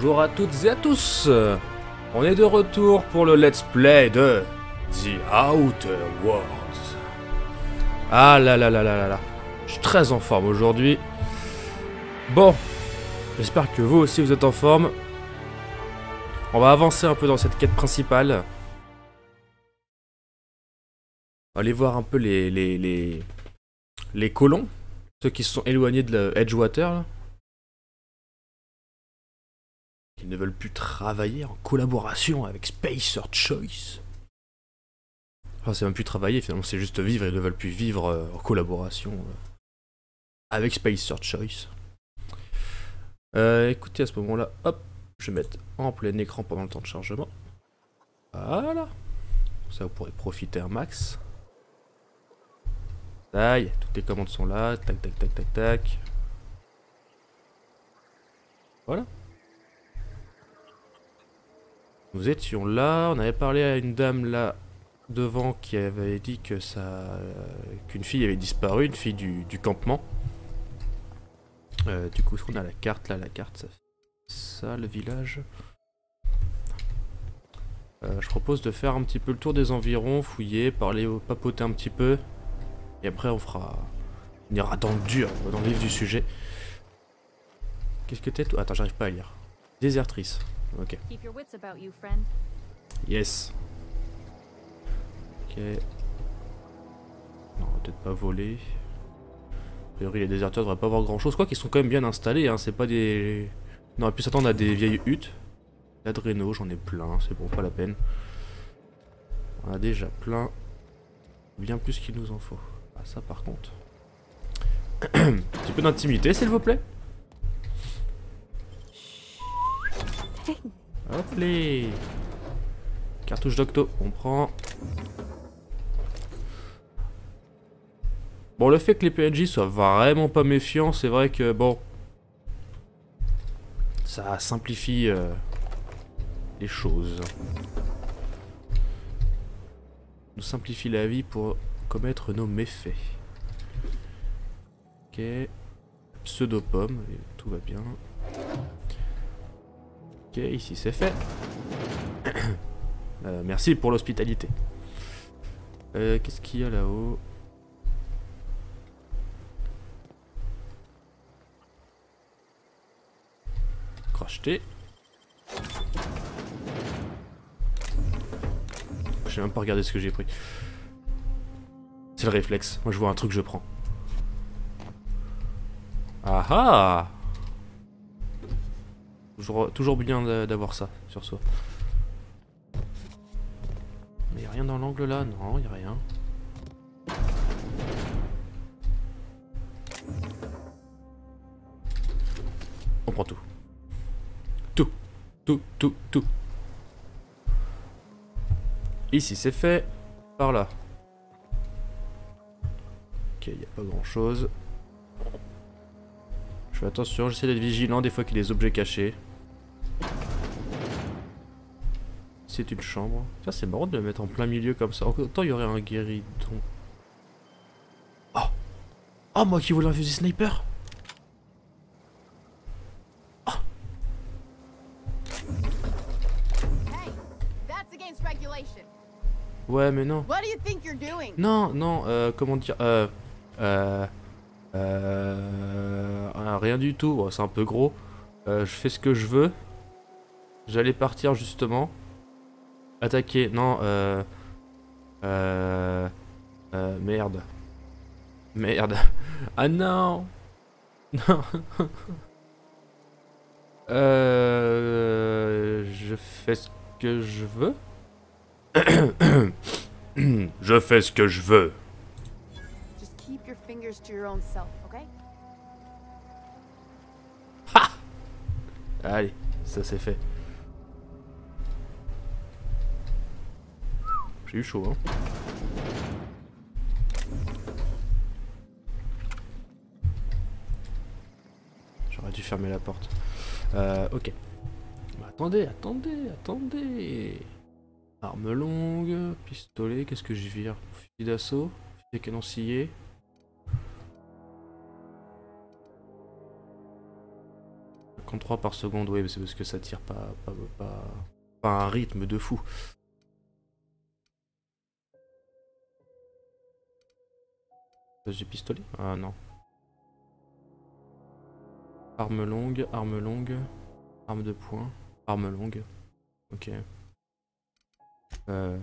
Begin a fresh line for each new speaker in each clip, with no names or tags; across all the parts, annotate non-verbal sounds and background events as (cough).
Bonjour à toutes et à tous On est de retour pour le let's play de The Outer Worlds. Ah là là là là là là Je suis très en forme aujourd'hui. Bon, j'espère que vous aussi vous êtes en forme. On va avancer un peu dans cette quête principale. Aller voir un peu les, les, les, les colons, ceux qui se sont éloignés de Edgewater. Là. Ils ne veulent plus travailler en collaboration avec Spacer Choice. Enfin, c'est même plus travailler, finalement, c'est juste vivre. Ils ne veulent plus vivre euh, en collaboration euh, avec Spacer Choice. Euh, écoutez, à ce moment-là, hop, je vais mettre en plein écran pendant le temps de chargement. Voilà. Ça, vous pourrez profiter un max. Taille, toutes les commandes sont là. Tac, tac, tac, tac, tac. Voilà. Nous étions là, on avait parlé à une dame là devant qui avait dit que ça, euh, qu'une fille avait disparu, une fille du, campement. Euh, du coup, on a la carte là, la carte, ça, ça le village. Euh, je propose de faire un petit peu le tour des environs, fouiller, parler, papoter un petit peu. Et après, on fera. On ira dans le dur, dans le vif du sujet. Qu'est-ce que t'es Attends, j'arrive pas à lire. Désertrice. Ok. Yes. Ok. Non, peut-être pas voler. A priori, les déserteurs devraient pas avoir grand chose. Quoi qu'ils sont quand même bien installés, hein. C'est pas des. Non, on aurait pu s'attendre à des vieilles huttes. L'adréno, j'en ai plein, c'est bon, pas la peine. On a déjà plein. Bien plus qu'il nous en faut. Ah, ça par contre. (clears throat) Un petit peu d'intimité, s'il vous plaît. Hop les Cartouche d'octo, on prend. Bon, le fait que les PNJ soient vraiment pas méfiants, c'est vrai que, bon... Ça simplifie euh, les choses. Nous simplifie la vie pour commettre nos méfaits. Ok. Pseudo-pomme, tout va bien. Ok, ici c'est fait. (coughs) Euh, merci pour l'hospitalité. Euh, Qu'est-ce qu'il y a là-haut? Cracheté. J'ai même pas regardé ce que j'ai pris. C'est le réflexe. Moi je vois un truc, je prends. Ah ah Toujours, bien d'avoir ça sur soi. Mais y'a rien dans l'angle là Non, y'a rien. On prend tout. Tout. Tout, tout, tout. Ici c'est fait. Par là. Ok, il a pas grand chose. Je fais attention, j'essaie d'être vigilant des fois qu'il y a des objets cachés. C'est une chambre. Ça c'est marrant de le mettre en plein milieu comme ça. Autant il y aurait un guéridon. Oh Oh moi qui voulais un fusil sniper oh. Ouais mais non. Non, non, euh, comment dire Euh... Euh... Euh... Rien du tout, c'est un peu gros. Euh, je fais ce que je veux. J'allais partir justement. Attaquer, non, euh... Euh... Euh... Merde. Merde. (laughs) Ah non Non (laughs) Euh... Je fais ce que je veux (coughs) Je fais ce que je veux. Ha Allez, ça c'est fait. J'ai eu chaud, hein. J'aurais dû fermer la porte. Euh, ok. Attendez, attendez, attendez. Arme longue, pistolet, qu'est-ce que je vire? Fusil d'assaut, fusil canon scié. 53 par seconde, oui, c'est parce que ça tire pas, pas, pas, pas un rythme de fou. Du pistolet Ah non. Arme longue, arme longue, arme de poing, arme longue. Ok. Euh...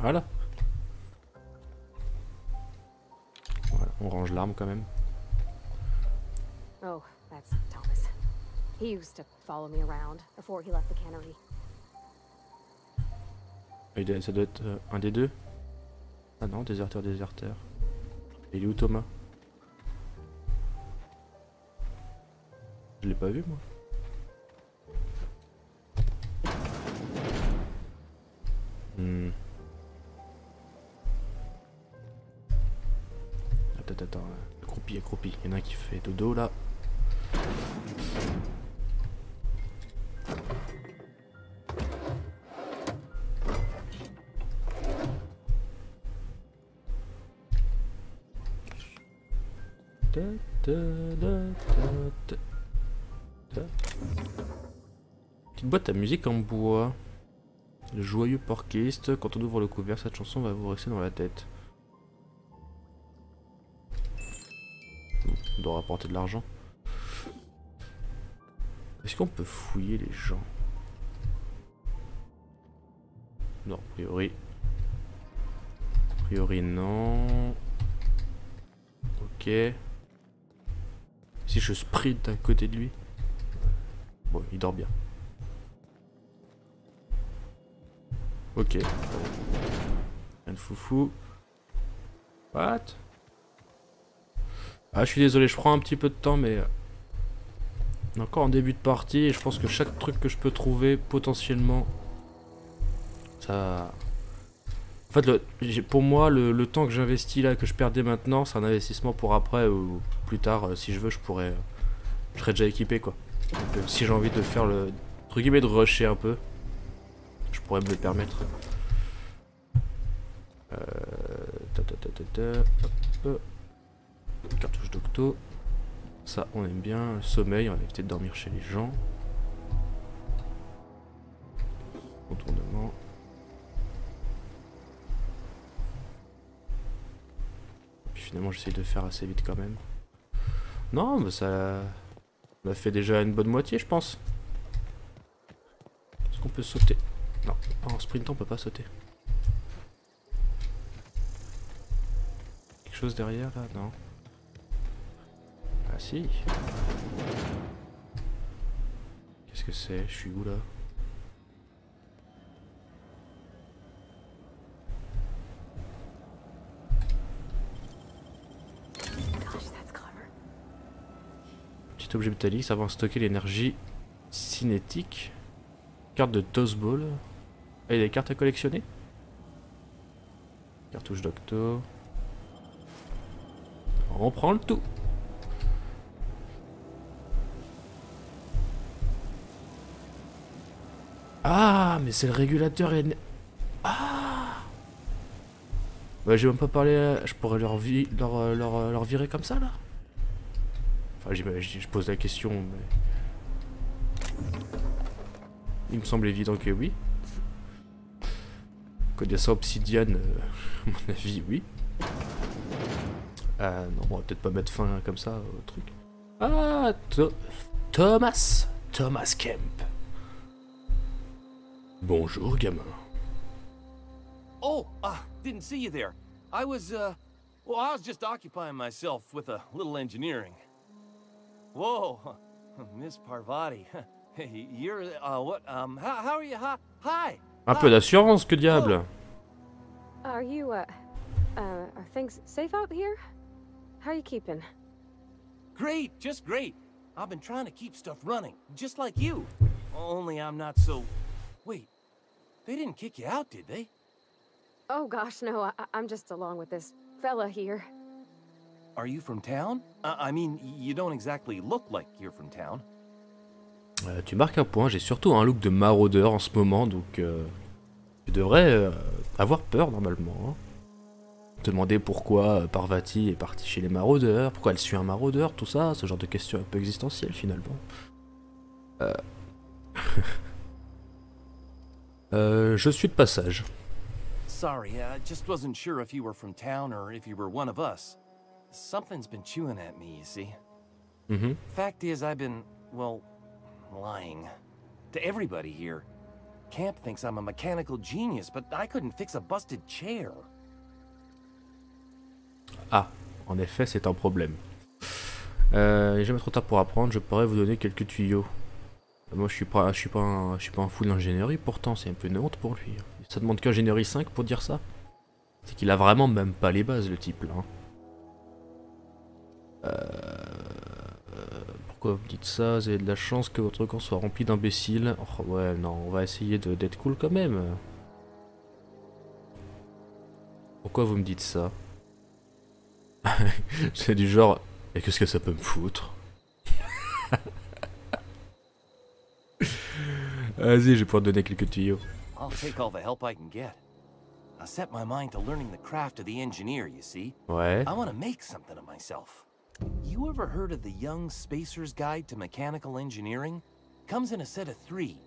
Voilà. Voilà, on range l'arme quand même.
Oh, that's Thomas. He used to follow me around before he left the cannery.
Ça doit être euh, un des deux? Ah non, déserteur, déserteur. Il est où Thomas? Je l'ai pas vu moi. Hmm. Attends, attends, accroupi, accroupi. Il y en a un qui fait dodo là. Petite boîte à musique en bois. Le joyeux porquiste. Quand on ouvre le couvert, cette chanson va vous rester dans la tête. On doit rapporter de l'argent. Est-ce qu'on peut fouiller les gens? Non, a priori. A priori, non. Ok. Si je sprint à côté de lui. Bon, il dort bien. Ok. Un foufou. What? Ah, je suis désolé, je prends un petit peu de temps, mais... Encore en début de partie, et je pense que chaque truc que je peux trouver, potentiellement... Ça... En fait, le, pour moi, le, temps que j'investis là, que je perdais maintenant, c'est un investissement pour après ou plus tard, euh, si je veux, je pourrais. je serais déjà équipé quoi. Donc, euh, si j'ai envie de faire le. Entre guillemets, de rusher un peu, je pourrais me le permettre. Euh. Cartouche d'octo. Ça, on aime bien. Le sommeil, on va éviter de dormir chez les gens. Contournement. finalement j'essaye de faire assez vite quand même. Non, mais ça... On a fait déjà une bonne moitié, je pense. Est-ce qu'on peut sauter? Non, en sprintant on peut pas sauter. Quelque chose derrière là? Non. Ah si. Qu'est-ce que c'est? Je suis où là? Objet métallique, ça va stocker l'énergie cinétique. Carte de Tossball. Ah, il y a des cartes à collectionner? Cartouche d'octo. On prend le tout. Ah, mais c'est le régulateur et... Ah Bah j'ai même pas parlé... Je pourrais leur, leur, leur, leur virer comme ça, là je pose la question, mais... Il me semble évident que oui. Connaissant Obsidian, euh, (laughs) à mon avis, oui. Euh, non, on va peut-être pas mettre fin comme ça au truc. Ah, Thomas Thomas Kemp. Bonjour, gamin.
Oh, ah, didn't see you there. I was, uh, well, I was just occupying myself with a little engineering. Whoa, (laughs) Miss Parvati. (laughs) You're, uh, what, um, how, how are you? Hi. hi.
Un peu d'assurance, que diable.
Are you, uh, uh, are things safe out here? How are you keeping?
Great, just great. I've been trying to keep stuff running, just like you. Only I'm not so... Wait, they didn't kick you out, did they?
Oh gosh, no, I I'm just along with this fella here.
Are you from town? Uh, I mean, you don't exactly look like you're from town.
Euh, tu marques un point, j'ai surtout un look de maraudeur en ce moment, donc euh, tu devrais euh, avoir peur normalement. Hein. Te demander pourquoi euh, Parvati est partie chez les maraudeurs, pourquoi elle suit un maraudeur, tout ça, ce genre de questions un peu existentielles finalement. Euh... (laughs) Euh, je suis de passage.
Sorry, I just wasn't sure if you were from town or if you were one of us. Something's been chewing at me, you see.
Mhm.
Fact is, I've been, well, lying. To everybody here. Camp thinks I'm a mechanical genius, but I couldn't fix a busted chair.
Ah, en effet, c'est un problème. Euh, jamais trop tard pour apprendre, je pourrais vous donner quelques tuyaux. Moi, je suis pas, je suis pas, un, je suis pas un fou d'ingénierie, pourtant, c'est un peu une honte pour lui. Ça demande qu'ingénierie 5 pour dire ça. C'est qu'il a vraiment même pas les bases, le type là. hein. Euh, Pourquoi vous me dites ça? Vous avez de la chance que votre camp soit rempli d'imbéciles. Oh, ouais, non, on va essayer de- d'être cool quand même. Pourquoi vous me dites ça? (laughs) C'est du genre, et qu'est-ce que ça peut me foutre? (laughs) Vas-y, je vais pouvoir te donner quelques tuyaux.
I'll take all the help I can get. I set my mind to learning the craft of the engineer, you see.
Ouais.
I want to make something of myself. You ever heard of the Young Spacer's Guide to Mechanical Engineering? Comes in a set of three.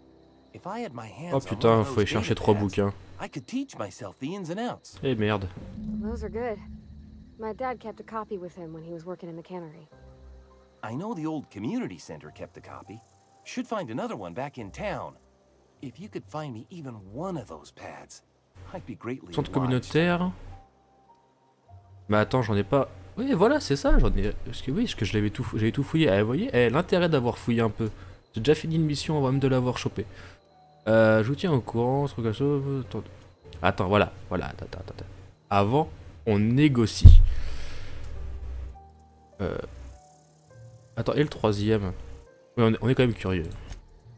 If I had my hands
Oh putain, faut aller chercher trois bouquins.
I could teach myself the ins and outs.
Eh merde.
Those are good. My dad kept a copy with him when he was working in the cannery.
I know the old community center kept a copy. Should find another one back in town. If you could find me even one of those pads, I'd be greatly
Centre communautaire. Mais attends, j'en ai pas. Oui, voilà, c'est ça, j'en ai. Parce que oui, parce que je l'avais tout, fou- j'avais tout fouillé. Eh, vous voyez, eh, l'intérêt d'avoir fouillé un peu. J'ai déjà fini une mission avant même de l'avoir chopé. Euh, je vous tiens au courant, truc euh, Attends, attends, voilà, voilà, attends, attends, attends. Avant, on négocie. Euh... Attends, et le troisième? Oui, on est, on est quand même curieux.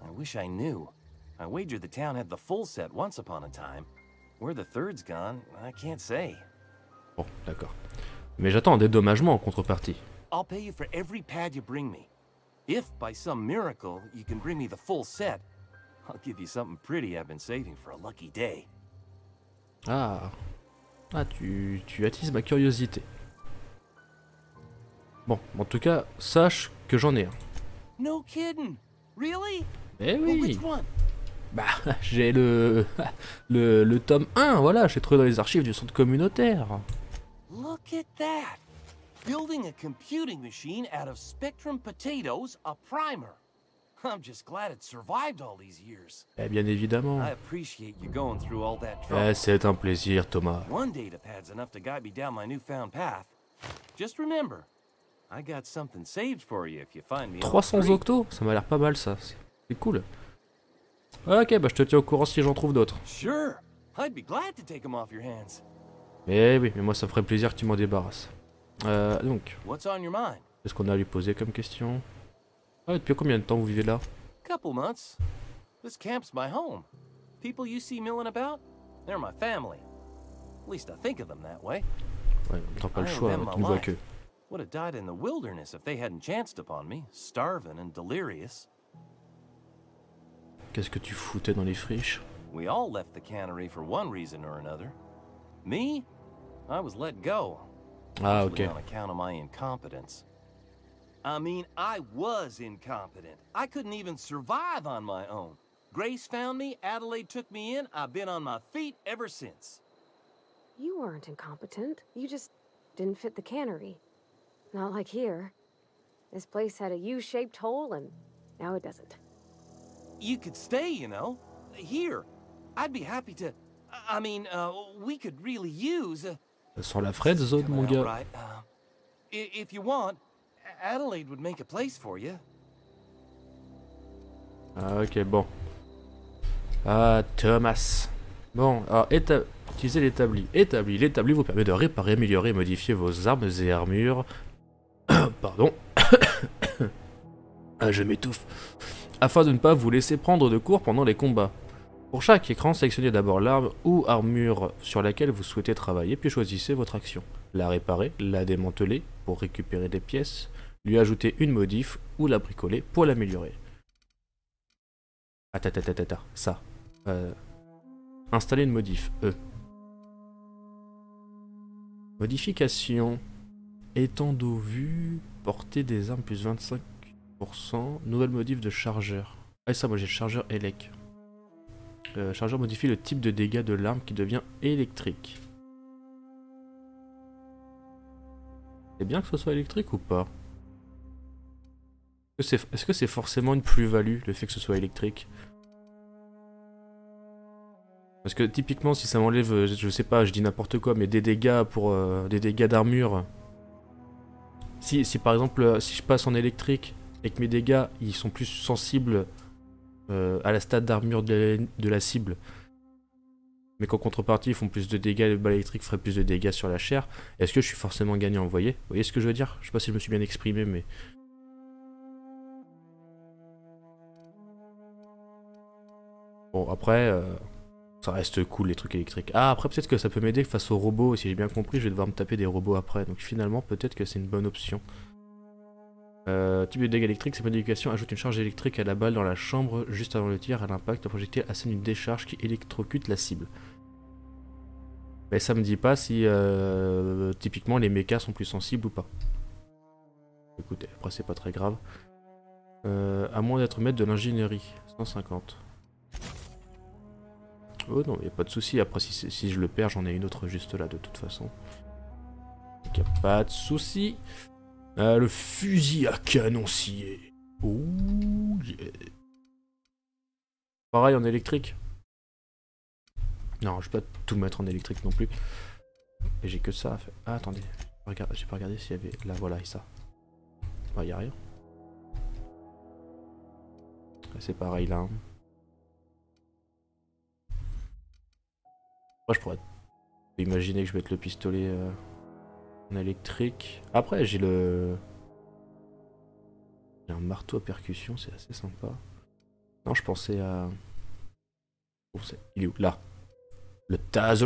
I wish I knew. I wager the town had the full set once upon a time. Where the third's gone, I can't say.
Bon, d'accord. Mais j'attends un dédommagement en contrepartie.
I'll pay you for every pad you bring me. If, by some miracle, you can bring me the full set, I'll give you something pretty I've been saving for a lucky day.
Ah. Ah, tu, tu attises ma curiosité. Bon, en tout cas, sache que j'en ai un.
No kidding! Really?
Eh oui
which one?
Bah, (laughs) j'ai le, (laughs) le... le tome 1, voilà, j'ai trouvé dans les archives du centre communautaire.
Look at that! Building a computing machine out of Spectrum potatoes, a primer. I'm just glad it survived all these years.
Eh bien évidemment.
I appreciate you going through all that trouble.
Eh, c'est un plaisir, Thomas.
One data pad's enough to guide me down my newfound path. Just remember,
300
street.
octos, ça m'a l'air pas mal ça. C'est cool. Ok, bah je te tiens au courant si j'en trouve d'autres.
Sure, I'd be glad to take them off your hands.
Eh oui, mais moi ça me ferait plaisir que tu m'en débarrasses. Euh, donc,
What's on your mind?
qu'est-ce qu'on a à lui poser comme question? Ah, depuis combien de temps vous vivez là?
Couple months. This camp's my home. People you see milling about, they're my family. At least I think of them that way.
Ouais, même temps pas le choix,
remember
tu ne vois que.
Life. Would have died in the wilderness if they hadn't chanced upon me, starving and delirious.
Qu'est-ce que tu foutais dans les friches
We all left the cannery for one reason or another. Me, I was let go.
Ah, ok.
On account of my incompetence. I mean, I was incompetent. I couldn't even survive on my own. Grace found me, Adelaide took me in, I've been on my feet ever since.
You weren't incompetent. You just didn't fit the cannery. Not like here. This place had a U-shaped hole, and now it doesn't.
You could stay, you know. Here. I'd be happy to. I- mean, uh, we could really use. Uh,
Ça sent la friend zone, mon gars.
right, uh, if you want, Adelaide would make a place for you.
Ah, ok, bon. Ah, Thomas. Bon, alors, éta- utilisez l'établi. Établi. L'établi vous permet de réparer, améliorer et modifier vos armes et armures. Pardon. (coughs) ah, je m'étouffe. Afin de ne pas vous laisser prendre de cours pendant les combats. Pour chaque écran, sélectionnez d'abord l'arme ou armure sur laquelle vous souhaitez travailler, puis choisissez votre action. La réparer, la démanteler pour récupérer des pièces, lui ajouter une modif ou la bricoler pour l'améliorer. Attends, ça. Euh, installer une modif, E. Modification. Étang d'eau vue, portée des armes plus 25%, nouvelle modif de chargeur. Ah ça moi j'ai le chargeur élec. Euh, chargeur modifie le type de dégâts de l'arme qui devient électrique. C'est bien que ce soit électrique ou pas? Est-ce que c'est forcément une plus-value le fait que ce soit électrique? Parce que typiquement si ça m'enlève, je sais pas, je dis n'importe quoi, mais des dégâts pour euh, des dégâts d'armure. Si, par exemple si je passe en électrique et que mes dégâts ils sont plus sensibles euh, à la stade d'armure de, la cible, mais qu'en contrepartie ils font plus de dégâts, le bal électrique ferait plus de dégâts sur la chair, est-ce que je suis forcément gagnant Vous voyez? Vous voyez ce que je veux dire? Je sais pas si je me suis bien exprimé, mais... Bon, après, euh, ça reste cool les trucs électriques. Ah, après peut-être que ça peut m'aider face aux robots, si j'ai bien compris, je vais devoir me taper des robots après, donc finalement peut-être que c'est une bonne option. Euh, type de dégâts électriques, cette modification ajoute une charge électrique à la balle dans la chambre juste avant le tir. À l'impact, le projectile assène une décharge qui électrocute la cible. Mais ça me dit pas si euh, typiquement les mechas sont plus sensibles ou pas. Écoutez, après c'est pas très grave. Euh, à moins d'être maître de l'ingénierie, 150. Oh non, y a pas de souci. Après, si, si, je le perds, j'en ai une autre juste là de toute façon. Donc y a pas de souci. Ah, le fusil à canon scié. Pareil en électrique. Non, je vais pas tout mettre en électrique non plus. Et j'ai que ça à faire. Ah, attendez. J'ai pas regardé s'il y avait. Là, voilà, et ça. Bah, y a rien. C'est pareil là. Hein. Je pourrais imaginer que je mette le pistolet. Euh, électrique. Après, j'ai le... J'ai un marteau à percussion, c'est assez sympa. Non, je pensais à... Il est où? Là. Le taser.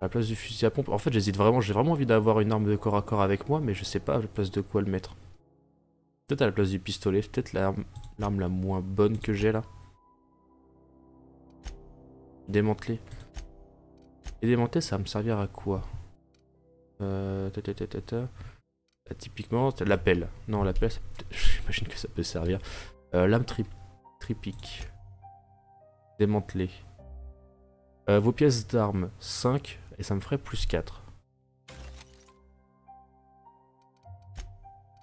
À la place du fusil à pompe. En fait, j'hésite vraiment. J'ai vraiment envie d'avoir une arme de corps à corps avec moi, mais je sais pas à la place de quoi le mettre. Peut-être à la place du pistolet. Peut-être l'arme la moins bonne que j'ai là. Démanteler. Et démonter, ça va me servir à quoi? Euh, ta, Typiquement, l'appel. Non, l'appel, (laughs) j'imagine que ça peut servir. Euh, lame tri tripique. Démanteler. Euh, vos pièces d'armes, 5. Et ça me ferait plus 4.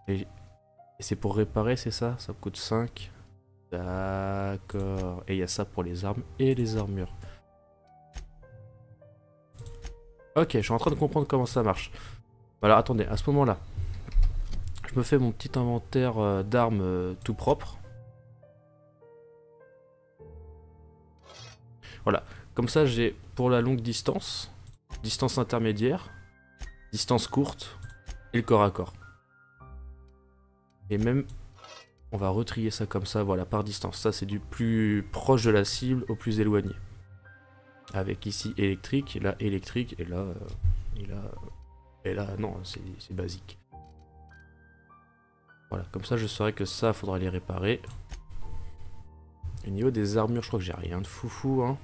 Et, et c'est pour réparer, c'est ça? Ça me coûte 5. D'accord. Et il y a ça pour les armes et les armures. Ok, je suis en train de comprendre comment ça marche. Alors attendez, à ce moment-là, je me fais mon petit inventaire euh, d'armes euh, tout propre. Voilà, comme ça j'ai pour la longue distance, distance intermédiaire, distance courte et le corps à corps. Et même, on va retrier ça comme ça, voilà, par distance. Ça c'est du plus proche de la cible au plus éloigné. Avec ici électrique, là électrique, et là, euh, et là, et là, non, c'est basique. Voilà, comme ça je saurais que ça, faudra les réparer. Au niveau des armures, je crois que j'ai rien de foufou, hein.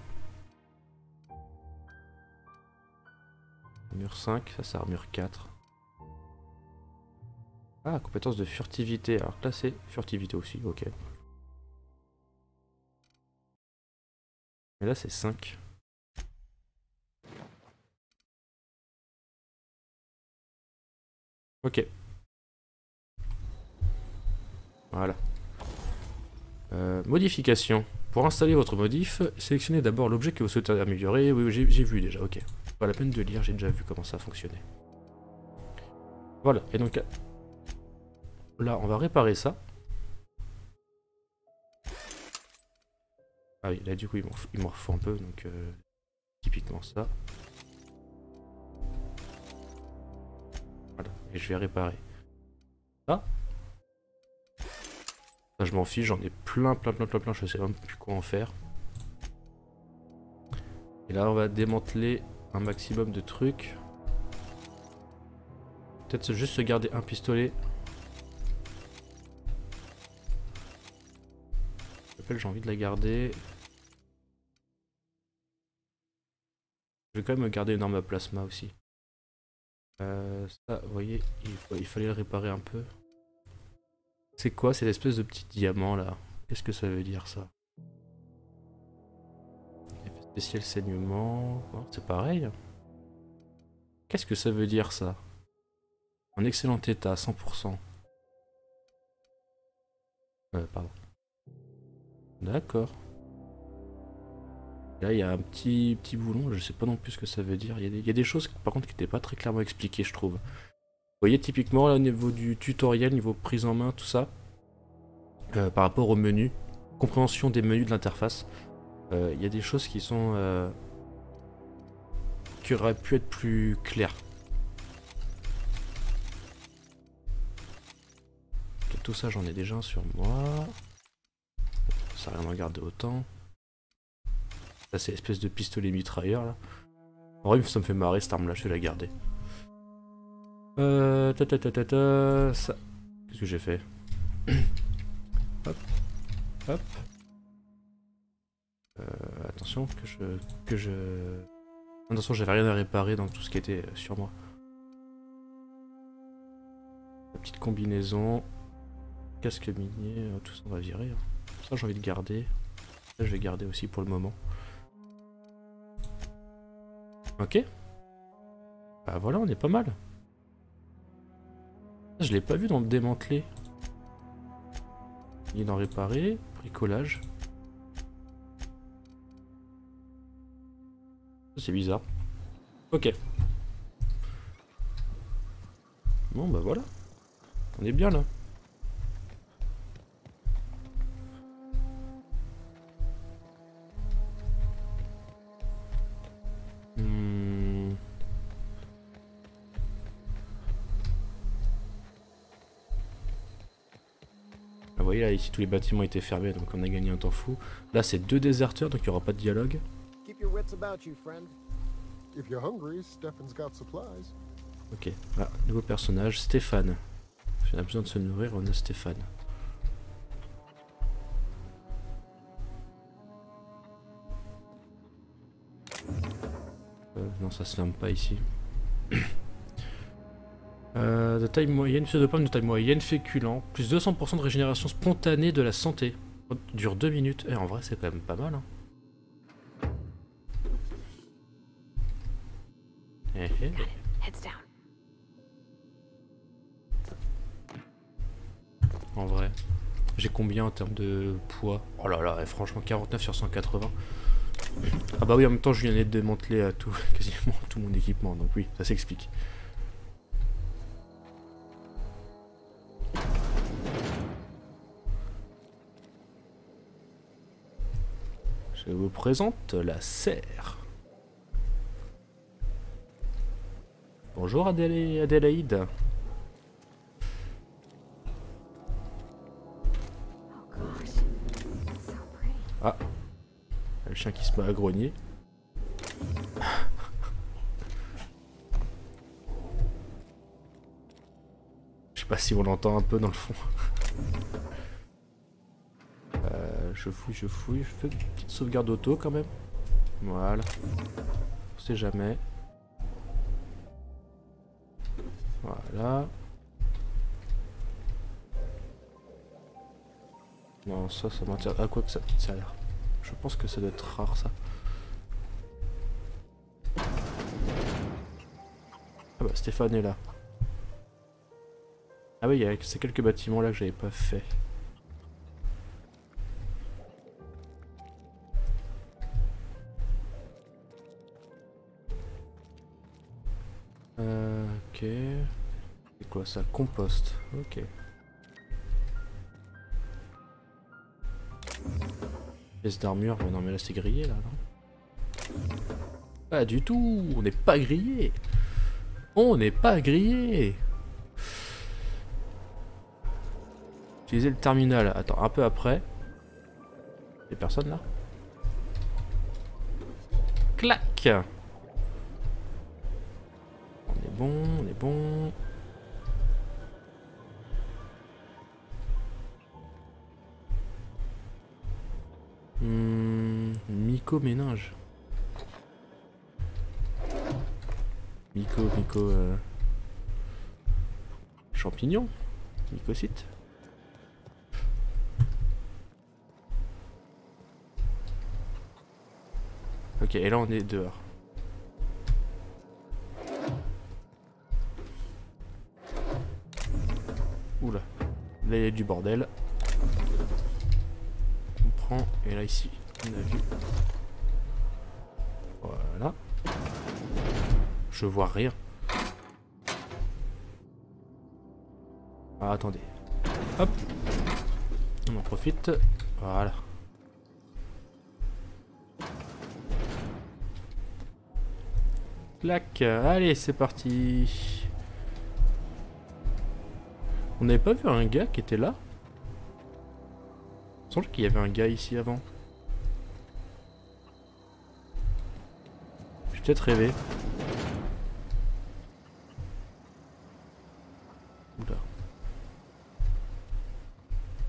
Armure 5, ça c'est armure 4. Ah, compétence de furtivité. Alors là c'est furtivité aussi, ok. Et là c'est 5. Ok. Voilà. Euh, modification. Pour installer votre modif, sélectionnez d'abord l'objet que vous souhaitez améliorer. Oui, j'ai vu déjà, ok. Pas la peine de lire, j'ai déjà vu comment ça fonctionnait. Voilà, et donc là, on va réparer ça. Ah oui, là du coup, il m'en faut un peu, donc euh, typiquement ça. Et je vais réparer. Ça, je m'en fiche, j'en ai plein, plein, plein, plein, plein, je sais même plus quoi en faire. Et là, on va démanteler un maximum de trucs. Peut-être juste se garder un pistolet. j'ai envie de la garder. Je vais quand même garder une arme à plasma aussi. Euh, ça, vous voyez, il, il fallait le réparer un peu. C'est quoi cette espèce de petit diamant là? Qu'est-ce que ça veut dire ça? Spécial saignement. Oh, c'est pareil. Qu'est-ce que ça veut dire ça? En excellent état, 100%. Euh, pardon. D'accord. Là, il y a un petit, petit boulon, je sais pas non plus ce que ça veut dire. Il y, a des, choses, par contre, qui n'étaient pas très clairement expliquées, je trouve. Vous voyez, typiquement, au niveau du tutoriel, niveau prise en main, tout ça, euh, par rapport au menu, compréhension des menus de l'interface, euh, il y a des choses qui sont... Euh, qui auraient pu être plus claires. tout ça, j'en ai déjà un sur moi. Ça rien à garder autant. C'est l'espèce de pistolet mitrailleur, là. En vrai, ça me fait marrer, cette arme-là, je vais la garder. Euh... Ta ta ta ta ta... Ça... Qu'est-ce que j'ai fait? (coughs) Hop. Hop. Euh, attention, que je... Que je... Attention, j'avais rien à réparer dans tout ce qui était sur moi. La petite combinaison. Casque minier, euh, tout ça on va virer. Hein. Ça j'ai envie de garder. Ça je vais garder aussi pour le moment. Ok. Bah voilà, on est pas mal. Je l'ai pas vu dans le démantelé. Il est dans réparer, bricolage. C'est bizarre. Ok. Bon bah voilà. On est bien là. Tous les bâtiments étaient fermés, donc on a gagné un temps fou. Là, c'est deux déserteurs, donc il n'y aura pas de dialogue. Ok, ah, nouveau personnage, Stéphane. Si on a besoin de se nourrir, on a Stéphane. Euh, non, ça se ferme pas ici. Euh, de taille moyenne, de pomme de taille moyenne, féculent, plus 200% de régénération spontanée de la santé. Dure 2 minutes. Et eh, en vrai, c'est quand même pas mal. Hein. Eh, eh. En vrai. J'ai combien en termes de poids? Oh là là, franchement 49 sur 180. Ah bah oui, en même temps, je viens de démanteler à tout, (laughs) quasiment tout mon équipement, donc oui, ça s'explique. Vous présente la serre. Bonjour Adélaïde. Ah, le chien qui se met à grogner. Je sais pas si on l'entend un peu dans le fond je fouille, je fouille. Je fais une petite sauvegarde auto quand même. Voilà. On sait jamais. Voilà. Non, ça, ça m'intéresse. Ah, quoi que ça, ça a l'air. Je pense que ça doit être rare, ça. Ah bah, Stéphane est là. Ah oui, il y a ces quelques bâtiments là que j'avais pas fait. C'est quoi ça Compost. Ok. Pièce d'armure. non mais là c'est grillé là, Pas du tout On n'est pas grillé On n'est pas grillé Utiliser le terminal. Attends, un peu après. Y'a personne là? Clac bon, on est bon. Hmm, myco-ménage. Myco, myco... Euh... Champignon Mycocyte Ok, et là on est dehors. Oula. Là il y a du bordel. Et là ici, on a vu. Voilà. Je vois rien. Ah, attendez. Hop. On en profite. Voilà. Clac. Allez, c'est parti. On n'avait pas vu un gars qui était là? Semble qu'il y avait un gars ici avant. J'ai peut-être rêvé.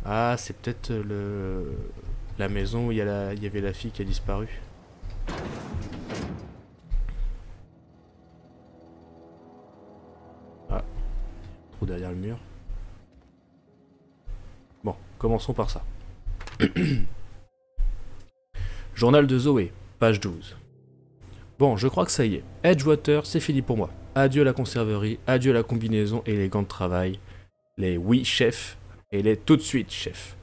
Ah, c'est peut-être le la maison où il y, il y avait la fille qui a disparu. Ah, trop derrière le mur. Bon, commençons par ça. (coughs) Journal de Zoé, page 12. Bon, je crois que ça y est. Edgewater, c'est fini pour moi. Adieu la conserverie, adieu la combinaison et les gants de travail. Les oui chefs et les tout de suite chef.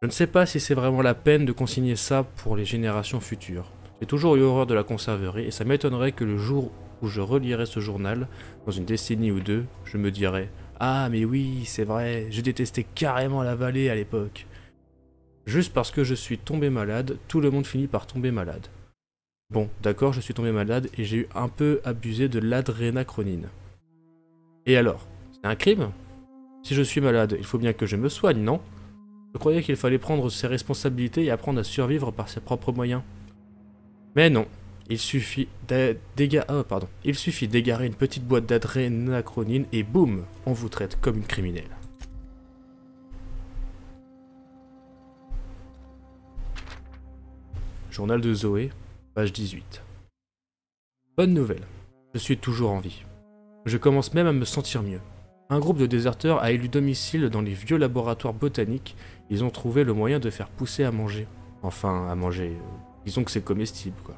Je ne sais pas si c'est vraiment la peine de consigner ça pour les générations futures. J'ai toujours eu horreur de la conserverie et ça m'étonnerait que le jour où je relirai ce journal, dans une décennie ou deux, je me dirais Ah mais oui, c'est vrai, je détestais carrément la vallée à l'époque. Juste parce que je suis tombé malade, tout le monde finit par tomber malade. Bon, d'accord, je suis tombé malade et j'ai eu un peu abusé de l'adrénacronine. Et alors C'est un crime? Si je suis malade, il faut bien que je me soigne, non? Je croyais qu'il fallait prendre ses responsabilités et apprendre à survivre par ses propres moyens. Mais non, il suffit oh, d'égarer une petite boîte d'adrénacronine et boum, on vous traite comme une criminelle. Journal de Zoé, page 18. Bonne nouvelle, je suis toujours en vie. Je commence même à me sentir mieux. Un groupe de déserteurs a élu domicile dans les vieux laboratoires botaniques. Ils ont trouvé le moyen de faire pousser à manger. Enfin, à manger. Euh, disons que c'est comestible, quoi.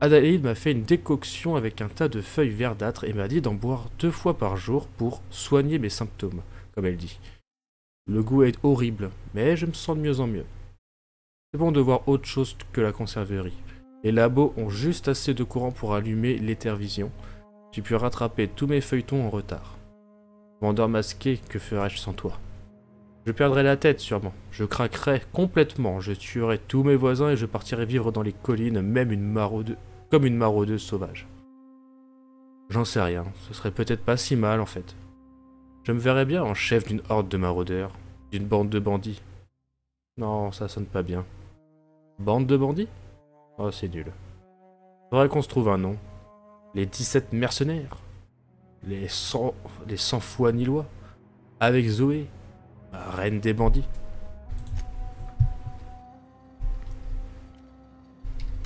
Adélaïde m'a fait une décoction avec un tas de feuilles verdâtres et m'a dit d'en boire deux fois par jour pour soigner mes symptômes, comme elle dit. Le goût est horrible, mais je me sens de mieux en mieux. C'est bon de voir autre chose que la conserverie. Les labos ont juste assez de courant pour allumer l'éthervision. J'ai pu rattraper tous mes feuilletons en retard. Vendeur masqué, que ferais-je sans toi? Je perdrais la tête sûrement. Je craquerais complètement. Je tuerais tous mes voisins et je partirais vivre dans les collines, même une maraudeuse, comme une maraudeuse sauvage. J'en sais rien. Ce serait peut-être pas si mal en fait. Je me verrais bien en chef d'une horde de maraudeurs, d'une bande de bandits. Non, ça sonne pas bien. Bande de bandits? Oh, c'est nul. Faudrait qu'on se trouve un nom. Les 17 mercenaires les sans, les sans foi ni loi, avec Zoé, reine des bandits.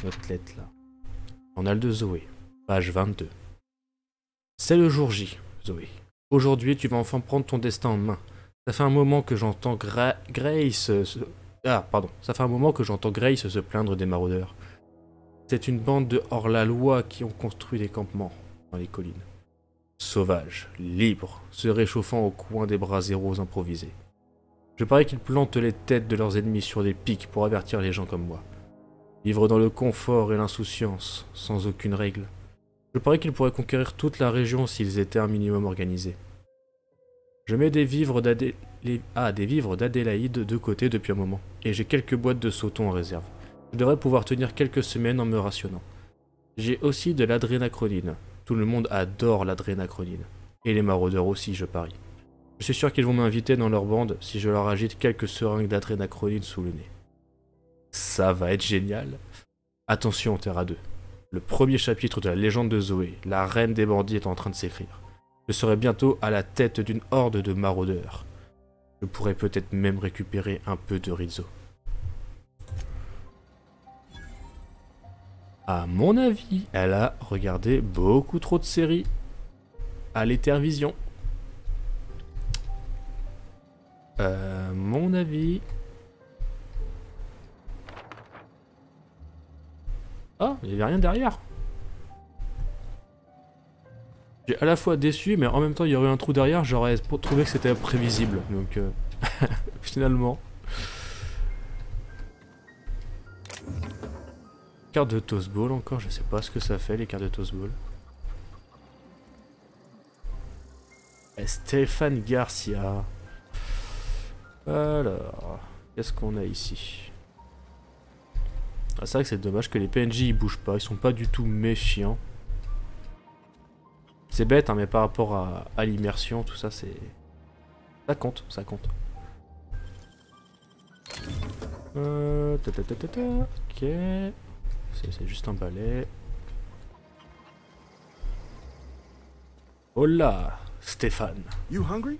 Notre lettre là. Journal de Zoé, page 22. C'est le jour J, Zoé. Aujourd'hui, tu vas enfin prendre ton destin en main. Ça fait un moment que j'entends Grace se... Ah, pardon. Ça fait un moment que j'entends Grace se plaindre des maraudeurs. C'est une bande de hors-la-loi qui ont construit des campements dans les collines. Sauvages, libres, se réchauffant au coin des bras zéros improvisés. Je parie qu'ils plantent les têtes de leurs ennemis sur des pics pour avertir les gens comme moi. Vivre dans le confort et l'insouciance, sans aucune règle. Je parie qu'ils pourraient conquérir toute la région s'ils étaient un minimum organisés. Je mets des vivres ah, d'Adélaïde de côté depuis un moment, et j'ai quelques boîtes de sautons en réserve. Je devrais pouvoir tenir quelques semaines en me rationnant. J'ai aussi de l'adrénacronine, tout le monde adore l'adrénacronine. Et les maraudeurs aussi, je parie. Je suis sûr qu'ils vont m'inviter dans leur bande si je leur agite quelques seringues d'adrénacronine sous le nez. Ça va être génial. Attention, Terra 2. Le premier chapitre de la légende de Zoé, la reine des bandits, est en train de s'écrire. Je serai bientôt à la tête d'une horde de maraudeurs. Je pourrais peut-être même récupérer un peu de Rizzo. À mon avis, elle a regardé beaucoup trop de séries à l'Ethervision. Euh, mon avis. Ah, il n'y avait rien derrière. J'ai à la fois déçu, mais en même temps, il y aurait eu un trou derrière, j'aurais trouvé que c'était prévisible. Donc, euh, (laughs) finalement. Carte de Toast Ball encore, je sais pas ce que ça fait les cartes de Toast Ball. Stéphane Garcia. Alors, qu'est-ce qu'on a ici? Ah, C'est vrai que c'est dommage que les PNJ ils bougent pas, ils sont pas du tout méfiants. C'est bête, hein, mais par rapport à, l'immersion, tout ça, c'est... Ça compte, ça compte. Euh, ok. C'est juste un balai. Hola, Stéphane.
You hungry?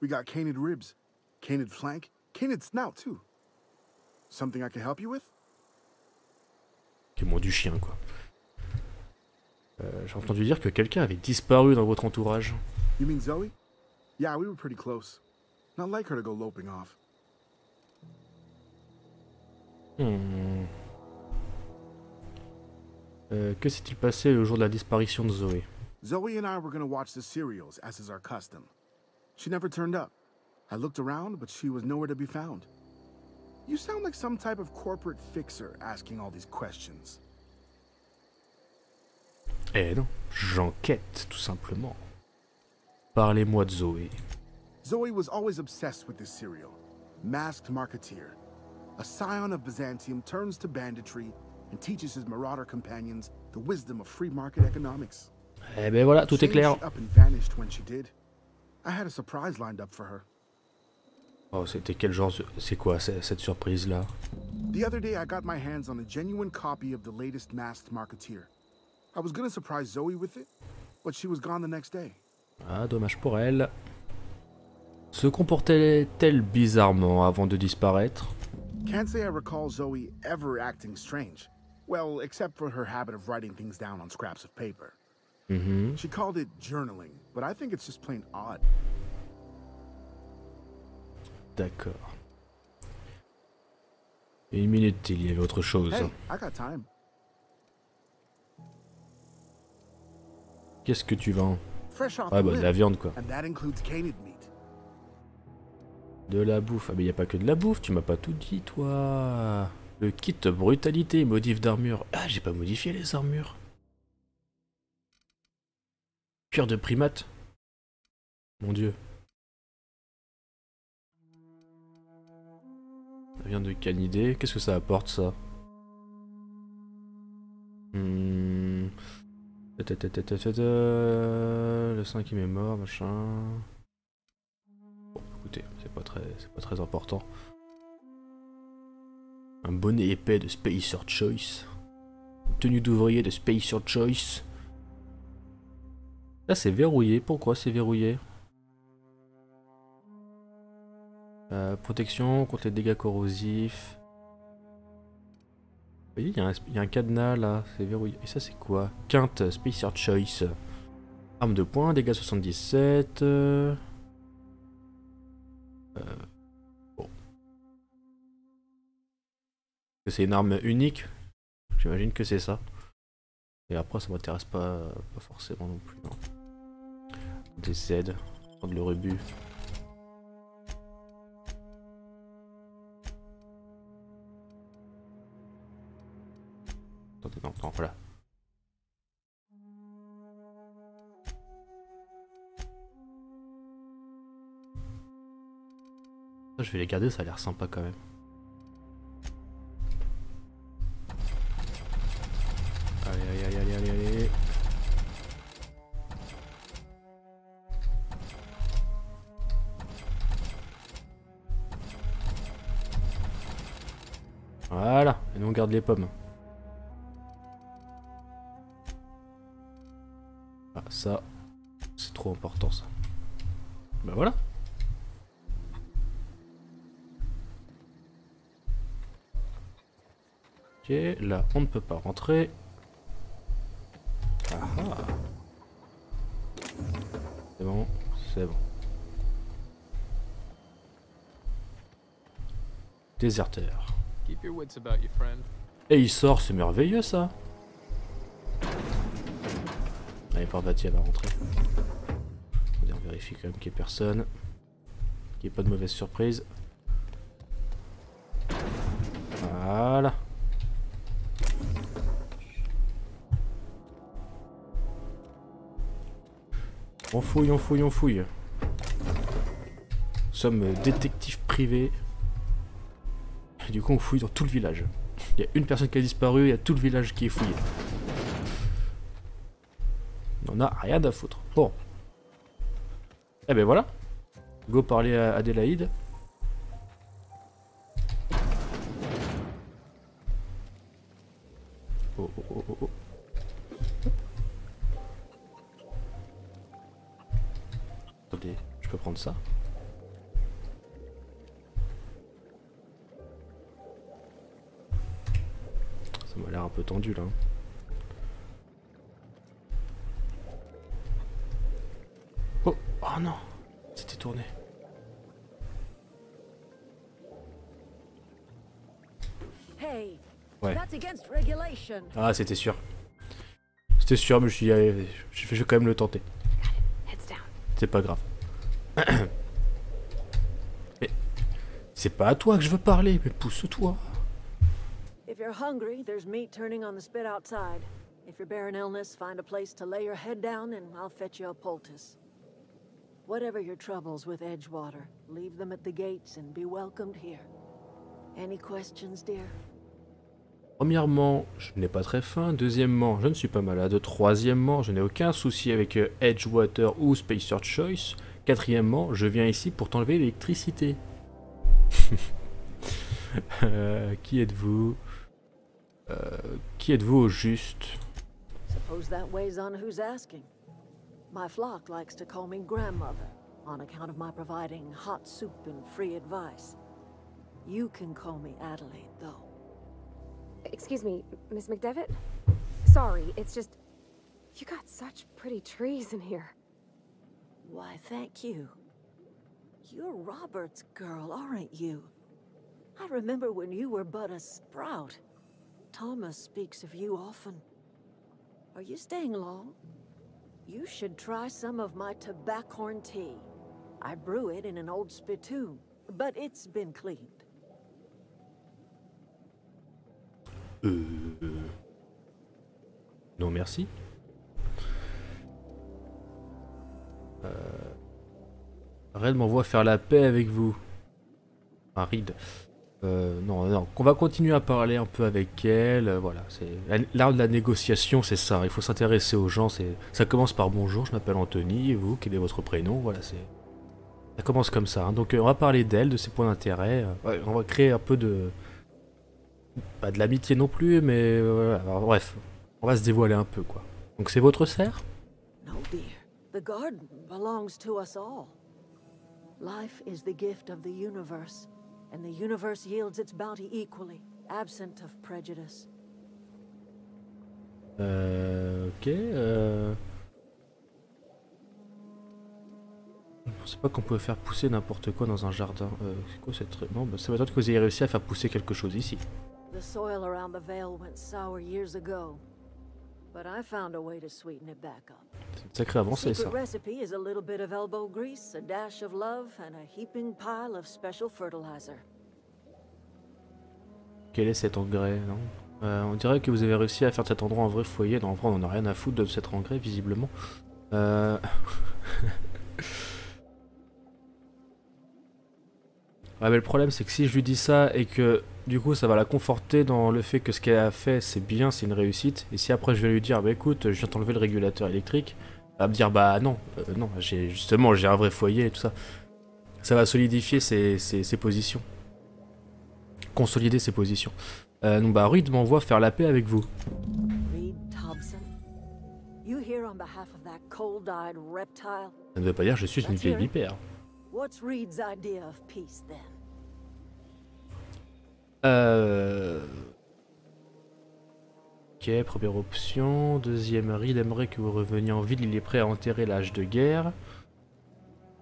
We got canid ribs, canid flank, canid snout too. Something I can help you with?
Qui moi du chien quoi. Euh, J'ai entendu dire que quelqu'un avait disparu dans votre entourage.
You mean Zoe? Yeah, we were pretty close. Not like her to go loping off.
Hmm. Euh, que s'est-il passé le jour de la disparition de Zoé?
Zoe and I were going to watch the serials, as is our custom. She never turned up. I looked around, but she was nowhere to be found. You sound like some type of corporate fixer asking all these questions.
Eh non, j'enquête tout simplement. Parlez-moi de Zoé.
Zoe was always obsessed with this serial. Masked Marketeer. A scion of Byzantium turns to banditry and teaches his marauder companions the wisdom of free market economics.
Eh ben voilà, tout est clair.
Up and vanished when she did. I had a surprise lined up for her.
Oh, c'était quel genre C'est quoi cette surprise là
The other day I got my hands on a genuine copy of the latest Masked Marketeer. I was gonna surprise Zoe with it, but she was gone the next day.
Ah, dommage pour elle. Se comportait-elle bizarrement avant de disparaître
Can't say I recall Zoe ever acting strange. Well, except for her habit of writing things down on scraps of paper.
Mm -hmm.
She called it journaling, but I think it's just plain odd.
D'accord. Une minute, il y avait autre chose.
Hey, I got time.
Qu'est-ce que tu vends Ouais, bah de la viande quoi. De la bouffe. Ah, mais y a pas que de la bouffe, tu m'as pas tout dit toi. Le kit brutalité, modif d'armure. Ah, j'ai pas modifié les armures. Cœur de primate. Mon dieu. La viande de canidé. Qu'est-ce que ça apporte ça? Hmm. Le 5 est mort, machin. Bon, écoutez, c'est pas très, c'est pas très important. Un bonnet épais de Spacer Choice. Une tenue d'ouvrier de Spacer Choice. Là, c'est verrouillé. Pourquoi c'est verrouillé? Euh, Protection contre les dégâts corrosifs. Il y, a un cadenas là, c'est verrouillé. Et ça, c'est quoi? Quinte, Spacer Choice. Arme de poing, dégâts 77. Euh... Bon. C'est une arme unique? J'imagine que c'est ça. Et après, ça m'intéresse pas, pas forcément non plus. Non. Des aides, prendre le rebut. Voilà. Je vais les garder, ça a l'air sympa quand même. Allez, allez, allez, allez, allez. Voilà, et nous on garde les pommes. On ne peut pas rentrer. Ah ah. C'est bon, c'est bon. Déserteur.
Keep your wits about you, friend.
Et il sort, c'est merveilleux ça. Allez, Parvati, elle va rentrer. On vérifie quand même qu'il n'y ait personne. Qu'il n'y ait pas de mauvaise surprise. Voilà. On fouille, on fouille, on fouille. Nous sommes détectives privés. Et du coup, on fouille dans tout le village. Il y a une personne qui a disparu, il y a tout le village qui est fouillé. On en a rien à foutre. Bon. Eh ben voilà. Go parler à Adélaïde. Ah, c'était sûr. C'était sûr, mais je suis, allé- je vais je vais quand même le tenter. C'est pas grave. (coughs) mais c'est pas à toi que je veux parler, mais pousse-toi.
If you're hungry, there's meat turning on the spit outside. If you're bearing illness, find a place to lay your head down and I'll fetch you a poultice. Whatever your troubles with Edgewater, leave them at the gates and be welcomed here. Any questions, dear?
Premièrement, je n'ai pas très faim. Deuxièmement, je ne suis pas malade. Troisièmement, je n'ai aucun souci avec euh, Edgewater ou Spacer Choice. Quatrièmement, je viens ici pour t'enlever l'électricité. (laughs) Euh, qui êtes-vous? Euh, Qui êtes-vous au juste?
Suppose that weighs on who's asking. My flock likes to call me grandmother, on account of my providing hot soup and free advice. You can call me Adelaide, though.
Excuse me, Miss McDevitt? Sorry, it's just. You got such pretty trees in here.
Why, thank you. You're Robert's girl, aren't you? I remember when you were but a sprout. Thomas speaks of you often. Are you staying long? You should try some of my tobaccorn tea. I brew it in an old spittoon, but it's been cleaned.
Euh... Non, merci. Euh... M'envoie faire la paix avec vous. Ah, Reed. Euh, non, non, on va continuer à parler un peu avec elle. euh, Voilà, l'art de la négociation, c'est ça. Il faut s'intéresser aux gens. Ça commence par bonjour, je m'appelle Anthony. Et vous, quel est votre prénom Voilà, c'est. Ça commence comme ça. hein. Donc, on va parler d'elle, de ses points d'intérêt. on va créer un peu de, pas de l'amitié non plus, mais euh. Alors, bref, on va se dévoiler un peu, quoi. Donc, c'est votre serre?
No, dear. The garden belongs to us all. Life is the gift of the universe, and the universe yields its bounty equally, absent of prejudice.
Euh. Ok. Euh... Je pensais pas qu'on pouvait faire pousser n'importe quoi dans un jardin. Euh, c'est quoi cette. Non, bah, ça m'étonne que vous ayez réussi à faire pousser quelque chose ici.
The soil around the Vale went sour years ago, but I found a way to sweeten it back up.
C'est une sacrée avancée, ça.
Secret recipe is a little bit of elbow grease, a dash of love, and a heaping pile of special fertilizer.
Quel est cet engrais, non? Euh, On dirait que vous avez réussi à faire cet endroit un vrai foyer. Non, en vrai, on en a rien à foutre de cet engrais, visiblement. Euh... Ouais, (laughs) mais le problème, c'est que si je lui dis ça et que du coup ça va la conforter dans le fait que ce qu'elle a fait c'est bien, c'est une réussite, et si après je vais lui dire bah écoute, je viens t'enlever le régulateur électrique, elle va me dire bah non, euh, non, j'ai justement j'ai un vrai foyer et tout ça. Ça va solidifier ses, ses- ses positions. Consolider ses positions. Euh, donc bah Reed m'envoie faire la paix avec vous.
Reed Thompson? You here on behalf of that cold-eyed reptile?
Ça ne veut pas dire que je suis une vieille vipère.
What's Reed's idea of peace, then?
Euh... Ok, première option. Deuxième, Reed aimerait que vous reveniez en ville. Il est prêt à enterrer l'âge de guerre.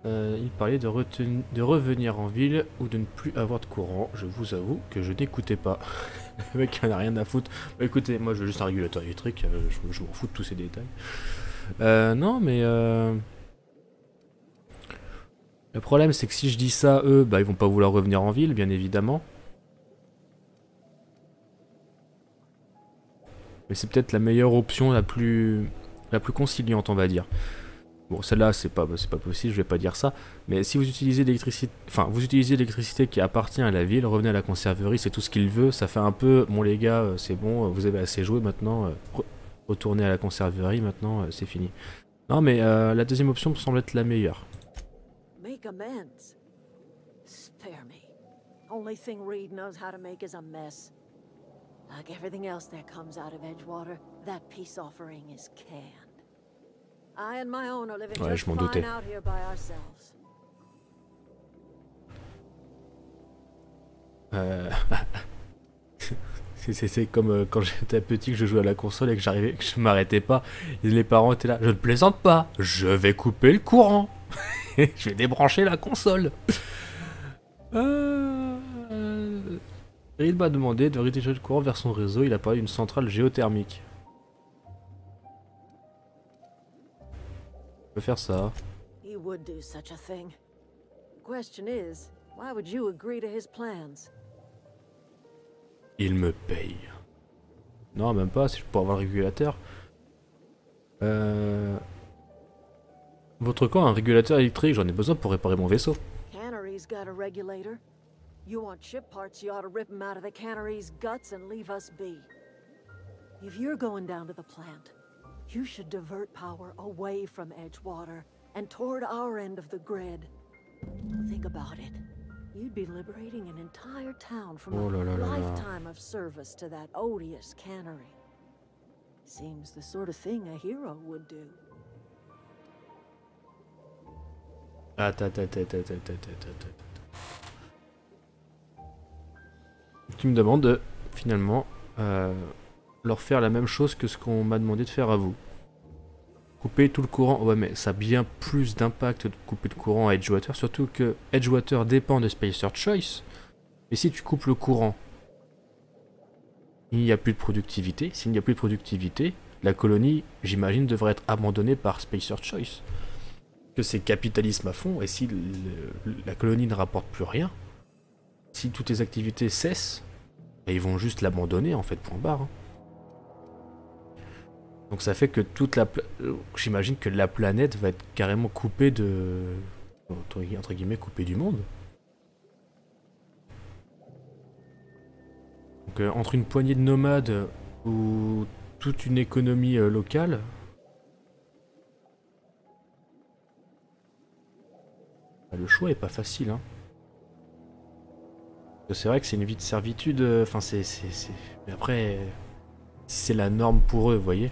Euh, il parlait de, de revenir en ville ou de ne plus avoir de courant. Je vous avoue que je n'écoutais pas. (laughs) Le mec en a rien à foutre. Bah, écoutez, moi je veux juste un régulateur électrique. euh, je m'en fous de tous ces détails. Euh, non, mais. Le problème, c'est que si je dis ça, eux, bah, ils vont pas vouloir revenir en ville, bien évidemment. Mais c'est peut-être la meilleure option, la plus, la plus conciliante, on va dire. Bon, celle-là, c'est pas, c'est pas possible, je vais pas dire ça. Mais si vous utilisez l'électricité, enfin, vous utilisez l'électricité qui appartient à la ville, revenez à la conserverie, c'est tout ce qu'il veut. Ça fait un peu, bon les gars, euh, c'est bon, euh, vous avez assez joué maintenant. euh, re- retournez à la conserverie, maintenant, c'est fini. Non, mais la deuxième option me semble être la meilleure.
Make amends. Spare me. Only thing Reed knows how to make is a mess. Like everything else that comes out of Edgewater, that peace offering is canned. I and my own are living
Ouais,
just
je m'en
fine
doutais.
out here by ourselves.
Euh, (laughs) c'est- comme euh, quand j'étais petit que je jouais à la console et que j'arrivais, que je m'arrêtais pas. Et les parents étaient là. Je ne plaisante pas. Je vais couper le courant. (laughs) je vais débrancher la console. Euh, Il m'a demandé de rediriger le courant vers son réseau. Il a parlé d'une centrale géothermique. Je peux faire ça.
He would do such a thing. The question is, why would you agree to his plans?
Il me paye. Non, même pas, c'est pour avoir le régulateur. Euh... Votre camp a un régulateur électrique, j'en ai besoin pour réparer mon vaisseau.
Cannery's got a regulator. You want ship parts, you ought to rip them out of the cannery's guts and leave us be. If you're going down to the plant, you should divert power away from Edgewater and toward our end of the grid. Think about it. You'd be liberating an entire town from
Oh
a
la la la la.
lifetime of service to that odious cannery. Seems the sort of thing a hero would do.
Attends, attends, attends, attends, attends, attends, Tu me demandes de, finalement, euh, leur faire la même chose que ce qu'on m'a demandé de faire à vous. Couper tout le courant, ouais mais ça a bien plus d'impact de couper le courant à Edgewater, surtout que Edgewater dépend de Spacer Choice. Et si tu coupes le courant, il n'y a plus de productivité. S'il n'y a plus de productivité, la colonie, j'imagine, devrait être abandonnée par Spacer Choice que c'est capitalisme à fond, et si la colonie ne rapporte plus rien, si toutes les activités cessent, et ils vont juste l'abandonner en fait, point barre. hein. Donc ça fait que toute la... euh, J'imagine que la planète va être carrément coupée de... Entre gui- entre guillemets, coupée du monde. Donc euh, entre une poignée de nomades ou toute une économie euh, locale, Bah, Le choix est pas facile, hein. C'est vrai que c'est une vie de servitude, euh, enfin c'est... Mais après, c'est la norme pour eux, vous voyez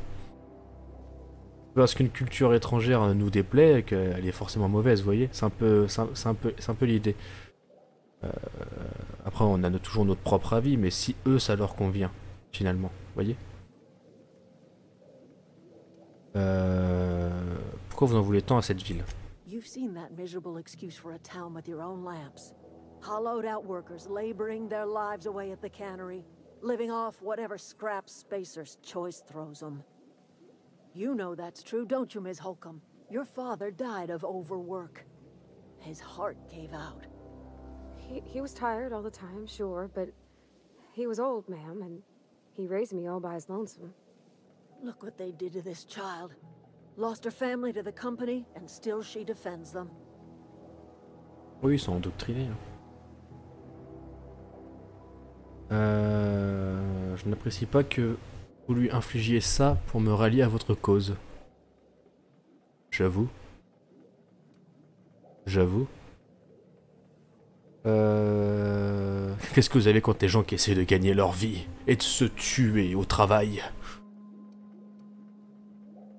Parce qu'une culture étrangère euh, nous déplaît, qu'elle est forcément mauvaise, vous voyez C'est un peu, c'est un, un peu, un peu l'idée. Euh, Après, on a toujours notre propre avis, mais si eux, ça leur convient, finalement, vous voyez Pourquoi vous en voulez tant à cette ville?
You've seen that miserable excuse for a town with your own lamps. Hollowed out workers laboring their lives away at the cannery, living off whatever scrap Spacer's choice throws them. You know that's true, don't you, Miss Holcomb? Your father died of overwork. His heart gave out.
He, he was tired all the time, sure, but he was old, ma'am, and he raised me all by his lonesome.
Look what they did to this child. Lost her family to the company, and still she defends them.
Oui, ils sont endoctrinés. hein. Euh, je n'apprécie pas que vous lui infligiez ça pour me rallier à votre cause. J'avoue. J'avoue. Euh... Qu'est-ce que vous avez contre les gens qui essaient de gagner leur vie et de se tuer au travail?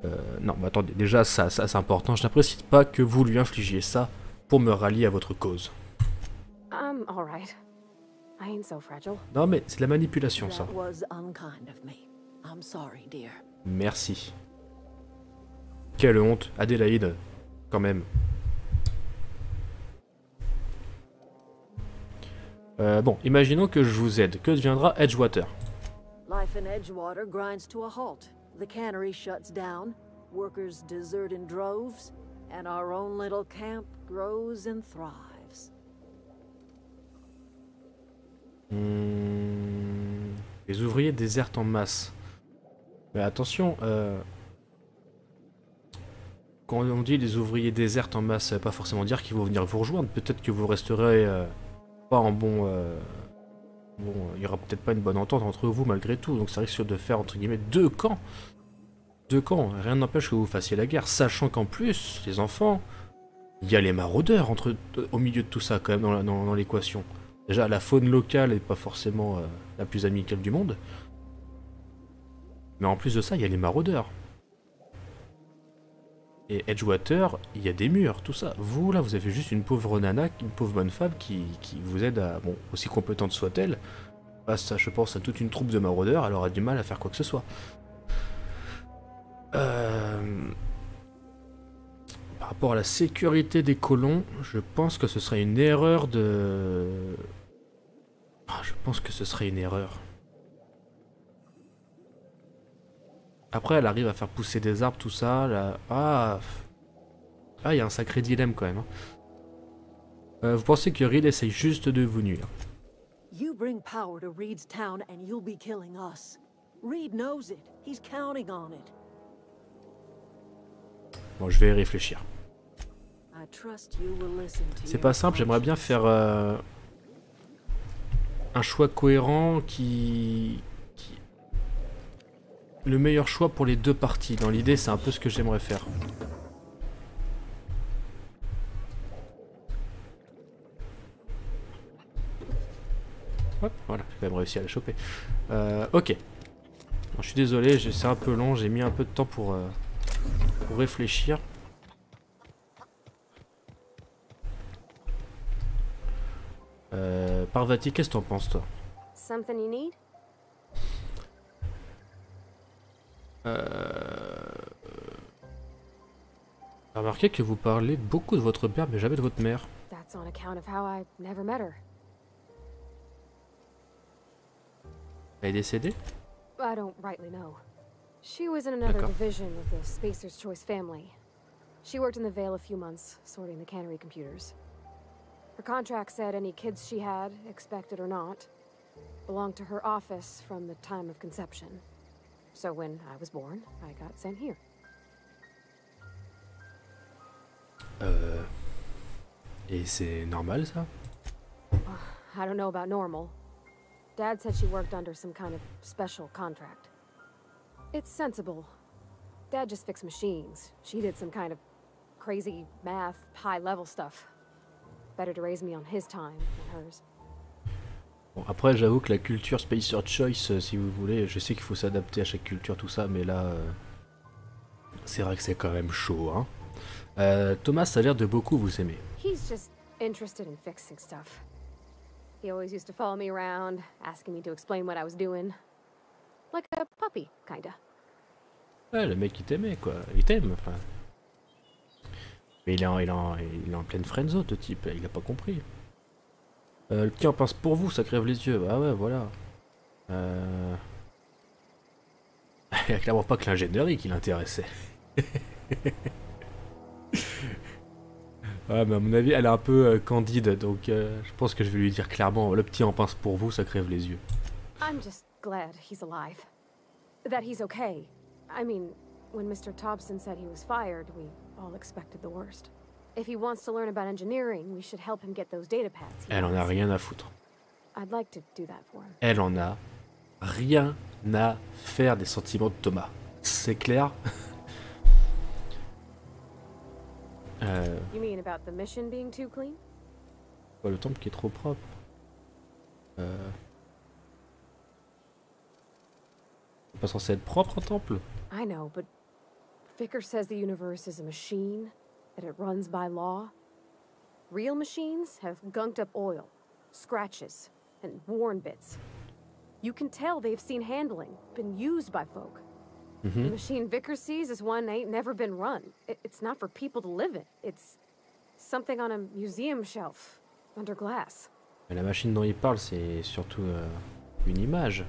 Euh, Non, mais attendez, déjà ça, ça c'est important. Je n'apprécie pas que vous lui infligiez ça pour me rallier à votre cause.
Right.
Non mais c'est de la manipulation ça.
That was unkind of me. I'm sorry, dear.
Merci. Quelle honte, Adélaïde, quand même. Euh, bon, imaginons que je vous aide. Que deviendra Edgewater?
Life in Edgewater grinds to a halt. The cannery shuts down, workers desert in droves, and our own little camp grows and thrives.
Hmm, Les ouvriers désertent en masse. Mais attention, euh, quand on dit les ouvriers désertent en masse, ça veut pas forcément dire qu'ils vont venir vous rejoindre. Peut-être que vous resterez euh, pas en bon. euh, bon, il y aura peut-être pas une bonne entente entre vous malgré tout. Donc ça risque de faire entre guillemets deux camps. Deux camps. Rien n'empêche que vous fassiez la guerre, sachant qu'en plus, les enfants, il y a les maraudeurs entre, au milieu de tout ça quand même dans l'équation. Déjà, la faune locale est pas forcément euh, la plus amicale du monde. Mais en plus de ça, il y a les maraudeurs. Et Edgewater, il y a des murs, tout ça. Vous, là, vous avez juste une pauvre nana, une pauvre bonne femme qui, qui vous aide à... Bon, aussi compétente soit-elle, face à, je pense, à toute une troupe de maraudeurs, elle aura du mal à faire quoi que ce soit. Euh... Par rapport à la sécurité des colons, je pense que ce serait une erreur de... Ah, je pense que ce serait une erreur. Après, elle arrive à faire pousser des arbres, tout ça. Là... Ah, ah, il y a un sacré dilemme quand même. hein. Euh, vous pensez que Reed essaye juste de vous nuire?
You bring power to Reed's town and you'll be killing us. Reed knows it. He's counting on it.
Bon, je vais y réfléchir. C'est pas simple, j'aimerais bien faire euh, un choix cohérent qui... Le meilleur choix pour les deux parties. Dans l'idée, c'est un peu ce que j'aimerais faire. Hop, voilà, j'ai quand même réussi à la choper. Euh, ok. Je suis désolé, c'est un peu long, j'ai mis un peu de temps pour, euh, pour réfléchir. Euh, Parvati, qu'est-ce que t'en penses, toi?
Something you need?
Euh... J'ai remarqué que vous parlez beaucoup de votre père, mais jamais de votre mère.
That's on account of how I never met her.
Elle est décédée?
I don't rightly know. She was in another division of the Spacer's Choice family. She worked in the Vale a few months, sorting the cannery computers. Her contract said any kids she had, expected or not, belonged to her office from the time of conception. So when I was born, I got sent here.
Euh... Et c'est normal, ça
I don't know about normal. Dad said she worked under some kind of special contract. It's sensible. Dad just fixed machines. She did some kind of crazy math, high level stuff.
Bon, après, j'avoue que la culture Spacer Choice, euh, si vous voulez, je sais qu'il faut s'adapter à chaque culture, tout ça, mais là... euh, C'est vrai que c'est quand même chaud, hein. Euh, Thomas a l'air de beaucoup vous aimer.
He's just interested in fixing stuff. He always used to follow me around, asking me to explain what I was doing. Like a puppy, kinda.
Ouais, le mec il t'aimait quoi, il t'aime. Enfin. Mais il est, en, il, est en, pleine friendzone, le type, il a pas compris. Euh, le petit en pince pour vous, ça crève les yeux. Bah ouais, voilà. Euh... (laughs) Il y a clairement pas que l'ingénierie qui l'intéressait. (laughs) ouais, mais à mon avis, elle est un peu euh, candide, donc euh, je pense que je vais lui dire clairement, le petit en pince pour vous, ça crève les yeux.
I'm just glad he's alive. That he's okay. I mean, when Mr. Thompson said he was fired, we all expected the worst. If he wants to learn about engineering, we should help him get those data pads.
Elle en a rien à foutre.
I'd like to do that for him.
elle en a rien à faire des sentiments de Thomas. C'est clair? (laughs) Euh,
You mean about the mission being too clean?
quoi, le temple qui est trop propre. Euh... C'est pas censé être propre un temple?
I know, but Vicker says the universe is a machine, that it runs by law. Real machines have gunked up oil, scratches, and worn bits. You can tell they've seen handling, been used by folk. The
Mhm.
machine Vickers sees is one ain't never been run. It, it's not for people to live in. It's something on a museum shelf, under glass.
Mais la machine dont il parle, c'est surtout euh, une image.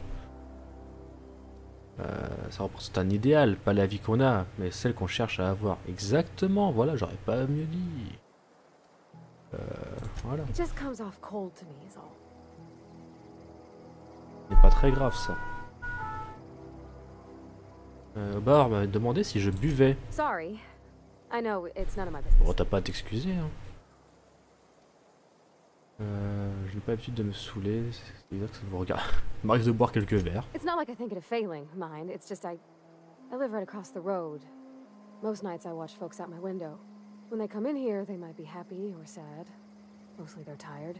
Euh, ça représente un idéal, pas la vie qu'on a, mais celle qu'on cherche à avoir. Exactement, voilà, j'aurais pas mieux dit. Euh, voilà,
It just comes off cold to me, is all.
c'est pas très grave ça. Euh, Bar m'a demandé si je buvais.
Sorry. I know it's none of my business.
Bon, t'as pas à t'excuser. Hein. Euh, je n'ai pas l'habitude de me saouler. C'est bizarre que ça vous regarde. (laughs) M'arrive de boire quelques verres.
It's not like I think it a failing, mind. It's just I. I live right across the road. Most nights I watch folks out my window. When they come in here, they might be happy or sad. Mostly they're tired.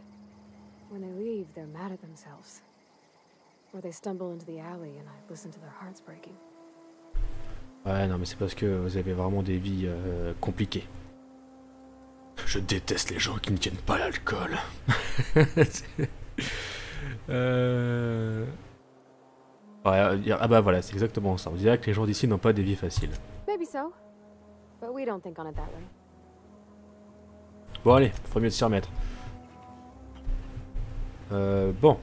When they leave, they're mad at themselves. Or they stumble into the alley and I listen to their hearts breaking.
Ouais, non, mais c'est parce que vous avez vraiment des vies euh, compliquées. Je déteste les gens qui ne tiennent pas l'alcool. (laughs) euh... Ouais, euh, ah bah voilà, c'est exactement ça. On dirait que les gens d'ici n'ont pas des vies faciles.
Maybe so. But we don't think on it that way.
Bon allez, faut mieux de s'y remettre. Euh, bon.